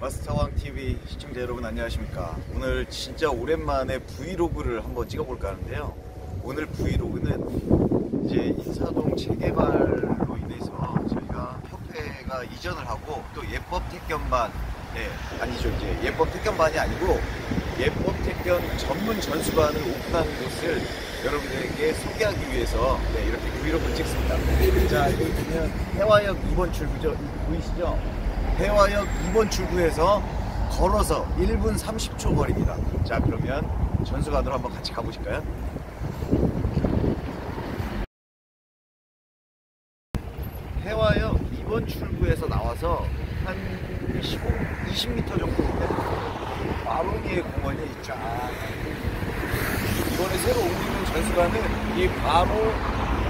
마스터왕 TV 시청자 여러분 안녕하십니까? 오늘 진짜 오랜만에 브이로그를 한번 찍어볼까 하는데요. 오늘 브이로그는 이제 인사동 재개발로 인해서 저희가 협회가 이전을 하고 또 예법 택견반, 네, 아니죠 이제 예법 택견반이 아니고 예법 택견 전문 전수반을 오픈하는 곳을 여러분들에게 소개하기 위해서 네, 이렇게 브이로그를 찍습니다. 자 여기 보면 해화역 2번 출구죠? 보이시죠? 해화역 2번 출구에서 걸어서 1분 30초 거리입니다. 자, 그러면 전수관으로 한번 같이 가보실까요? 해화역 2번 출구에서 나와서 한 15, 20m 정도인데 마로니에 공원이 쫙 이번에 새로 옮기는 전수관은 이 바로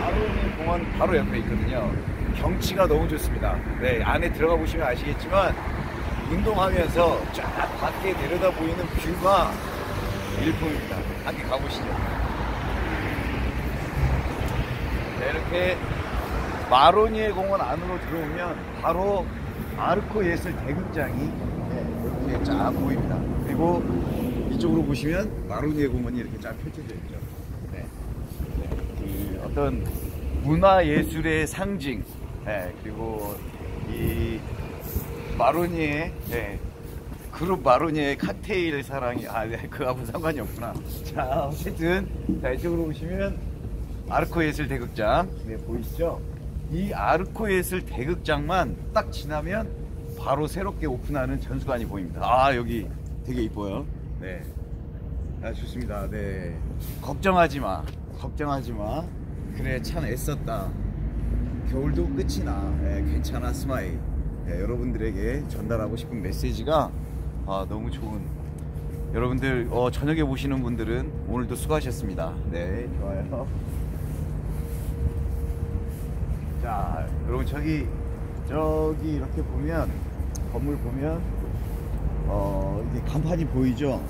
마로니에 공원 바로 옆에 있거든요. 경치가 너무 좋습니다. 네, 안에 들어가 보시면 아시겠지만 운동하면서 쫙 밖에 내려다 보이는 뷰가 일품입니다. 함께 가보시죠. 네, 이렇게 마로니에 공원 안으로 들어오면 바로 아르코 예술 대극장이 네, 이렇게 쫙 보입니다. 그리고 이쪽으로 보시면 마로니에 공원이 이렇게 쫙 펼쳐져 있죠. 네. 네, 그 어떤 문화예술의 상징, 네, 그리고 이 마로니에 네, 그룹 마로니의 칵테일 사랑이 아 네, 그하고 상관이 없구나. 자 어쨌든 자 이쪽으로 보시면 아르코 예술 대극장 네 보이시죠? 이 아르코 예술 대극장만 딱 지나면 바로 새롭게 오픈하는 전수관이 보입니다. 아 여기 되게 이뻐요. 네. 아 좋습니다. 네. 걱정하지 마. 걱정하지 마. 그래 참 애썼다. 겨울도 끝이 나. 네, 괜찮아 스마일. 네, 여러분들에게 전달하고 싶은 메시지가 아, 너무 좋은. 여러분들 어, 저녁에 보시는 분들은 오늘도 수고하셨습니다. 네, 좋아요. 자, 여러분 저기 저기 이렇게 보면 건물 보면 어, 이게 간판이 보이죠?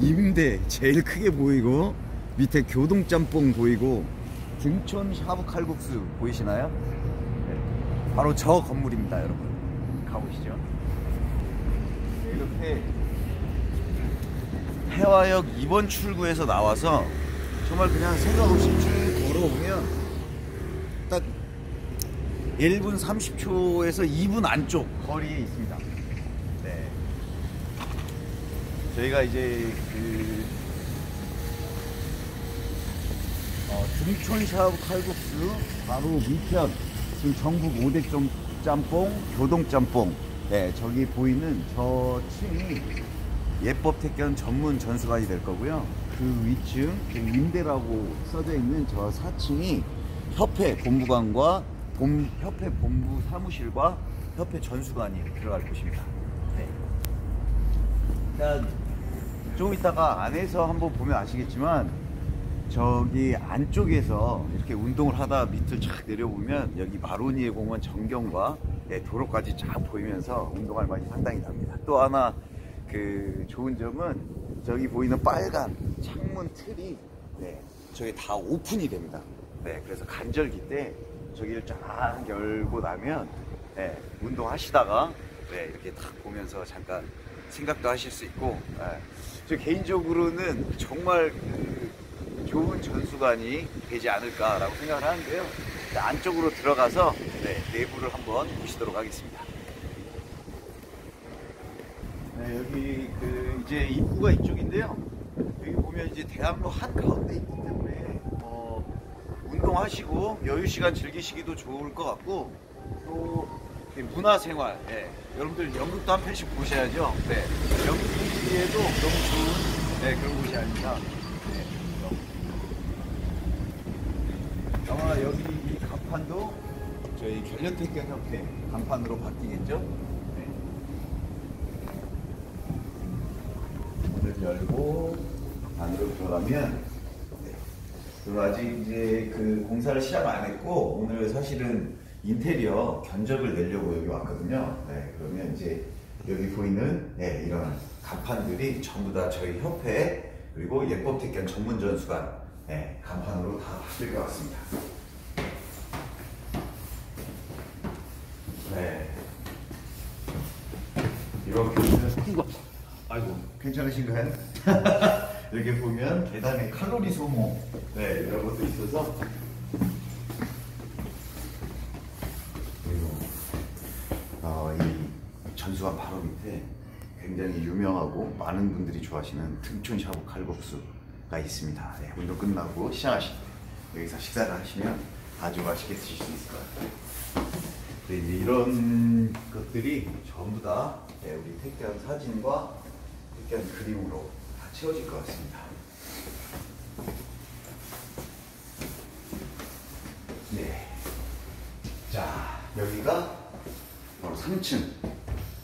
임대 제일 크게 보이고 밑에 교동짬뽕 보이고 등촌 샤브 칼국수 보이시나요? 네, 바로 저 건물입니다, 여러분. 가보시죠. 이렇게 해화역 2번 출구에서 나와서 정말 그냥 생각 없이 쭉 걸어오면 딱 1분 30초에서 2분 안쪽 거리에 있습니다. 네. 저희가 이제 그 어, 등촌 샤브 칼국수 바로 밑편 지금 전국 5대 짬뽕 교동 짬뽕. 네 저기 보이는 저 층이 예법 택견 전문 전수관이 될 거고요. 그 위층 그 임대라고 써져 있는 저 4층이 협회 본부관과 본, 협회 본부 사무실과 협회 전수관이 들어갈 곳입니다. 네. 일단 좀 이따가 안에서 한번 보면 아시겠지만 저기 안쪽에서 이렇게 운동을 하다 밑을 쫙 내려보면 여기 마로니에 공원 전경과 네, 도로까지 쫙 보이면서 운동할 맛이 상당히 납니다. 또 하나 그 좋은 점은 저기 보이는 빨간 창문 틀이 네, 저기 다 오픈이 됩니다. 네, 그래서 간절기 때 저기를 쫙 열고 나면 네, 운동하시다가 네, 이렇게 딱 보면서 잠깐 생각도 하실 수 있고 네, 저 개인적으로는 정말 그 좋은 전수관이 되지 않을까라고 생각을 하는데요. 안쪽으로 들어가서 네, 내부를 한번 보시도록 하겠습니다. 네, 여기 그 이제 입구가 이쪽인데요. 여기 보면 이제 대학로 한 가운데 있기 때문에 어, 운동하시고 여유 시간 즐기시기도 좋을 것 같고 또 문화생활, 예. 여러분들 연극도 한 편씩 보셔야죠. 네, 연극 보시기에도 너무 좋은 네, 그런 곳이 아닙니다. 아마 여기 이 간판도 저희 결련택견 협회 간판으로 바뀌겠죠? 네. 문을 열고 안으로 들어가면 네. 그리고 아직 이제 그 공사를 시작 안 했고 오늘 사실은 인테리어 견적을 내려고 여기 왔거든요. 네, 그러면 이제 여기 보이는 네, 이런 간판들이 전부 다 저희 협회 그리고 예법택견 전문전수관 네, 간판으로 다 바뀔 것 같습니다. 네. 이렇게 아이고 괜찮으신가요? 이렇게 보면 계단의 칼로리 소모 네 이런 것도 있어서 그리고 어, 이 전수관 바로 밑에 굉장히 유명하고 많은 분들이 좋아하시는 등촌 샤브 칼국수 가 있습니다. 네, 운동 끝나고 시장하실 때 여기서 식사를 하시면 아주 맛있게 드실 수 있을 것 같아요. 네, 이제 이런 것들이 전부 다 네, 우리 택견 사진과 택견 그림으로 다 채워질 것 같습니다. 네. 자, 여기가 바로 3층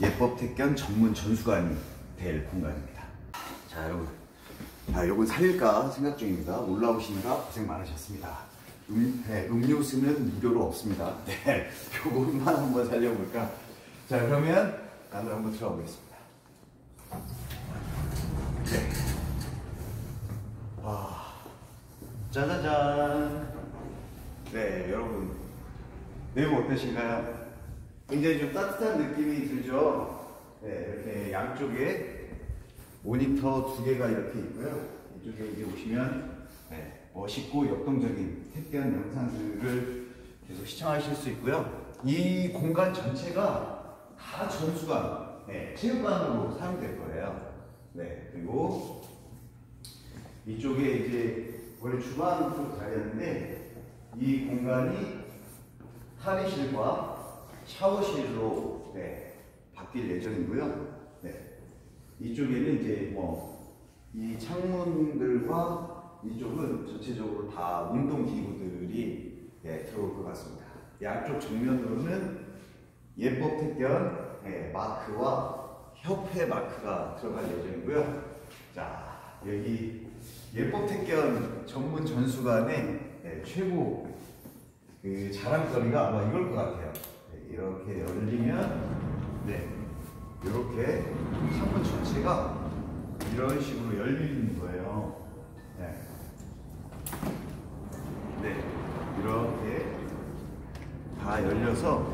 예법 택견 전문 전수관이 될 공간입니다. 자, 여러분. 아, 요건 살릴까 생각 중입니다. 올라오시느라 고생 많으셨습니다. 음, 네, 음료수는 무료로 없습니다. 네, 요것만 한번 살려볼까. 자, 그러면 안으로 한번 들어가 보겠습니다. 네. 아, 짜자잔. 네, 여러분. 내부 어떠신가요? 굉장히 좀 따뜻한 느낌이 들죠? 네, 이렇게 양쪽에 모니터 두 개가 이렇게 있고요. 이쪽에 이제 오시면 네, 멋있고 역동적인 택배한 영상들을 계속 시청하실 수 있고요. 이 공간 전체가 다 전수관, 네, 체육관으로 사용될 거예요. 네, 그리고 이쪽에 이제 원래 주방으로 자리였는데 이 공간이 탈의실과 샤워실로 네, 바뀔 예정이고요. 네. 이쪽에는 이제 뭐 이 창문들과 이쪽은 전체적으로 다 운동 기구들이 네, 들어올 것 같습니다. 양쪽 정면으로는 예법 택견 네, 마크와 협회 마크가 들어갈 예정이고요. 자 여기 예법 택견 전문 전수관의 네, 최고 그 자랑거리가 아마 이걸 것 같아요. 네, 이렇게 열리면 네 이렇게 창문 전체가 이런 식으로 열리는 거예요. 네, 네 이렇게 다 열려서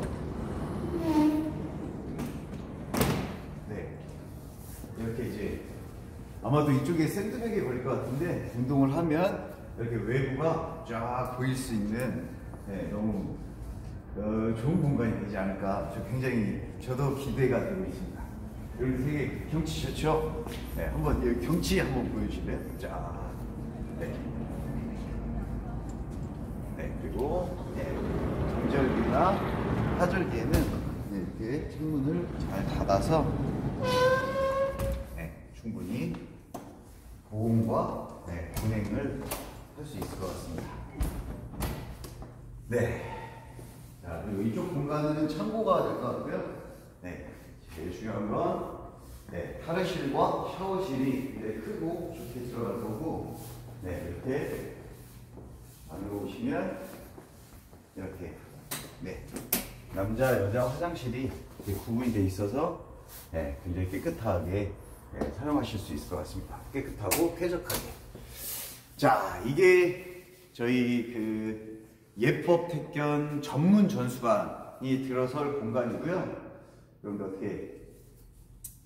네 이렇게 이제 아마도 이쪽에 샌드백이 걸릴 것 같은데 운동을 하면 이렇게 외부가 쫙 보일 수 있는 네, 너무 어, 좋은 공간이 되지 않을까. 저 굉장히 저도 기대가 되고 있습니다. 여기 되게 경치 좋죠? 네, 한번 여기 경치 한번 보여주실래요? 자, 네. 네, 그리고 네, 정절기나 하절기에는 네, 이렇게 창문을 잘 닫아서 네, 충분히 보온과 네, 운행을 할 수 있을 것 같습니다. 네. 자, 그리고 이쪽 공간은 창고가 될 것 같고요. 네. 제일 중요한 건, 네, 탈의실과 샤워실이 네, 크고 좋게 들어갈 거고, 네, 이렇게 안으로 오시면, 이렇게, 네. 남자, 여자 화장실이 구분이 돼 있어서, 네, 굉장히 깨끗하게 네, 사용하실 수 있을 것 같습니다. 깨끗하고 쾌적하게. 자, 이게 저희 그 예법 택견 전문 전수관이 들어설 공간이고요. 여러분들 어떻게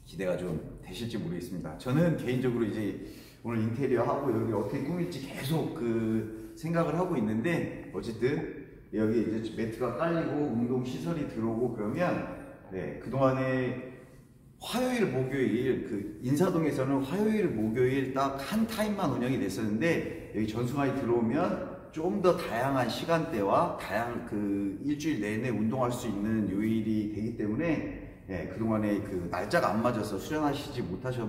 기대가 좀 되실지 모르겠습니다. 저는 개인적으로 이제 오늘 인테리어 하고 여기 어떻게 꾸밀지 계속 그 생각을 하고 있는데 어쨌든 여기 이제 매트가 깔리고 운동 시설이 들어오고 그러면 네, 그동안에 화요일, 목요일, 그 인사동에서는 화요일, 목요일 딱 한 타임만 운영이 됐었는데 여기 전수관이 들어오면 좀 더 다양한 시간대와 다양 그 일주일 내내 운동할 수 있는 요일이 되기 때문에 예, 그동안에 그 날짜가 안 맞아서 수련하시지 못하셨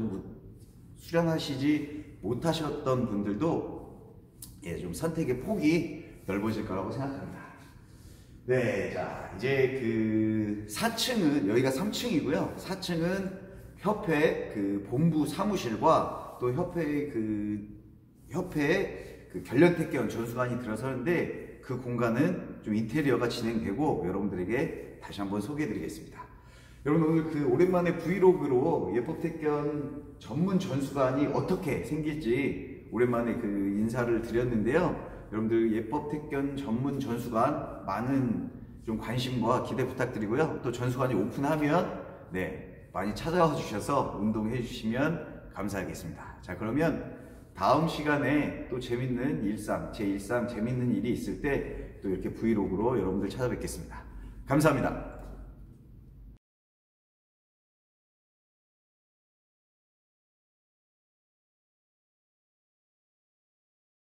수련하시지 못하셨던 분들도 예, 좀 선택의 폭이 넓어질 거라고 생각합니다. 네, 자, 이제 그 4층은, 여기가 3층이고요. 4층은 협회 그 본부 사무실과 또 협회 그, 협회 그 결련택견 전수관이 들어서는데 그 공간은 좀 인테리어가 진행되고 여러분들에게 다시 한번 소개해 드리겠습니다. 여러분 오늘 그 오랜만에 브이로그로 예법택견 전문 전수관이 어떻게 생길지 오랜만에 그 인사를 드렸는데요. 여러분들 예법 택견 전문 전수관 많은 좀 관심과 기대 부탁드리고요. 또 전수관이 오픈하면 네 많이 찾아와 주셔서 운동해 주시면 감사하겠습니다. 자, 그러면 다음 시간에 또 재밌는 일상, 제 일상 재밌는 일이 있을 때 또 이렇게 브이로그로 여러분들 찾아뵙겠습니다. 감사합니다.